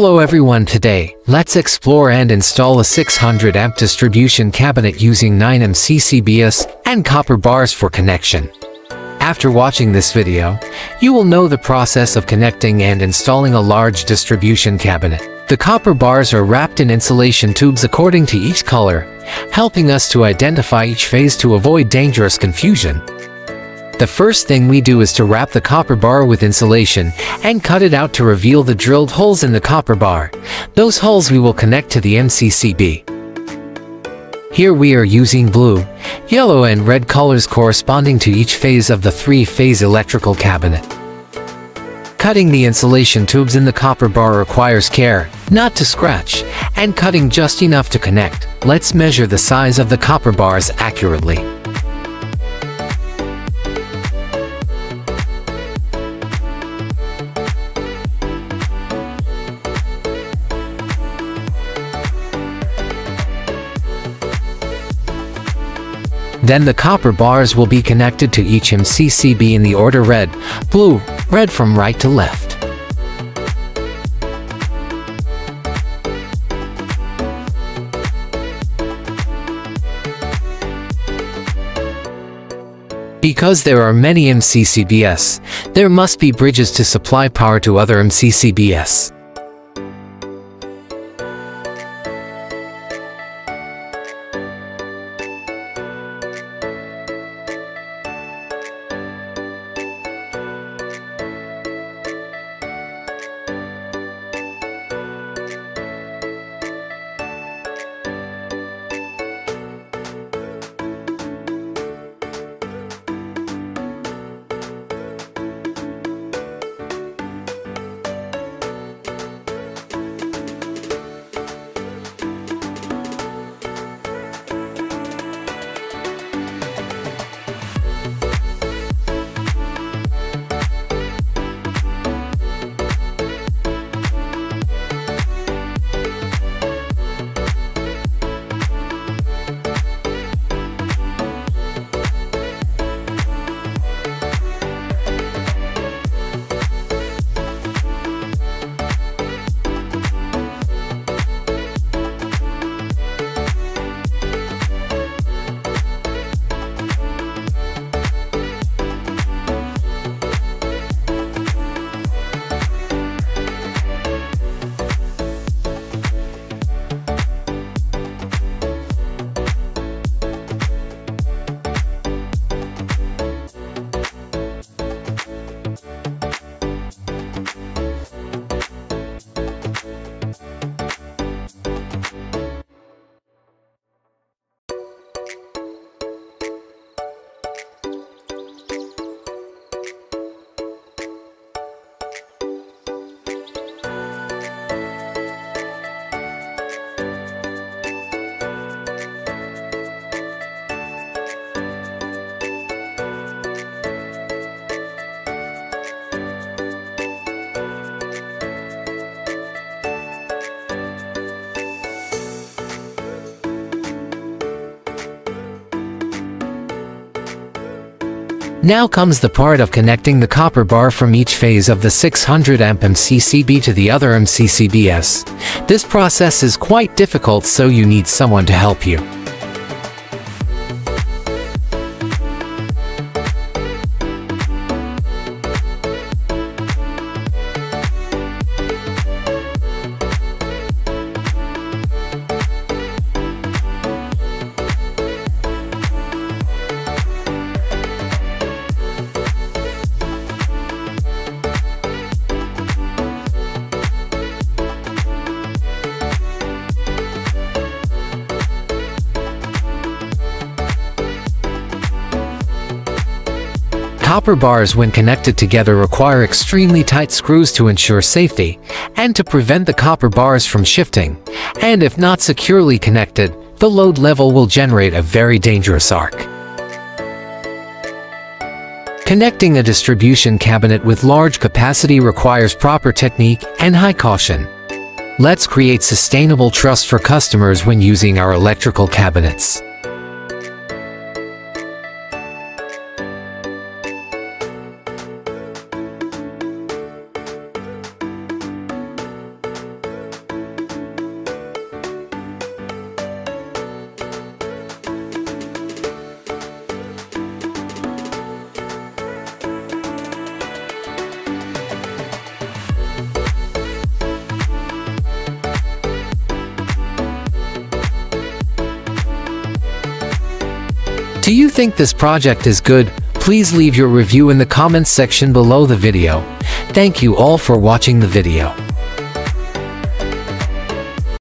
Hello everyone today, let's explore and install a 600 amp distribution cabinet using 9 MCCBS and copper bars for connection. After watching this video, you will know the process of connecting and installing a large distribution cabinet. The copper bars are wrapped in insulation tubes according to each color, helping us to identify each phase to avoid dangerous confusion. The first thing we do is to wrap the copper bar with insulation and cut it out to reveal the drilled holes in the copper bar. Those holes we will connect to the MCCB. Here we are using blue, yellow and red colors corresponding to each phase of the three-phase electrical cabinet. Cutting the insulation tubes in the copper bar requires care, not to scratch, and cutting just enough to connect. Let's measure the size of the copper bars accurately. Then the copper bars will be connected to each MCCB in the order red, blue, red from right to left. Because there are many MCCBS, there must be bridges to supply power to other MCCBS. Now comes the part of connecting the copper bar from each phase of the 600 amp MCCB to the other MCCBS. This process is quite difficult so you need someone to help you. Copper bars when connected together require extremely tight screws to ensure safety and to prevent the copper bars from shifting, and if not securely connected, the load level will generate a very dangerous arc. Connecting a distribution cabinet with large capacity requires proper technique and high caution. Let's create sustainable trust for customers when using our electrical cabinets. Do you think this project is good? Please leave your review in the comments section below the video. Thank you all for watching the video.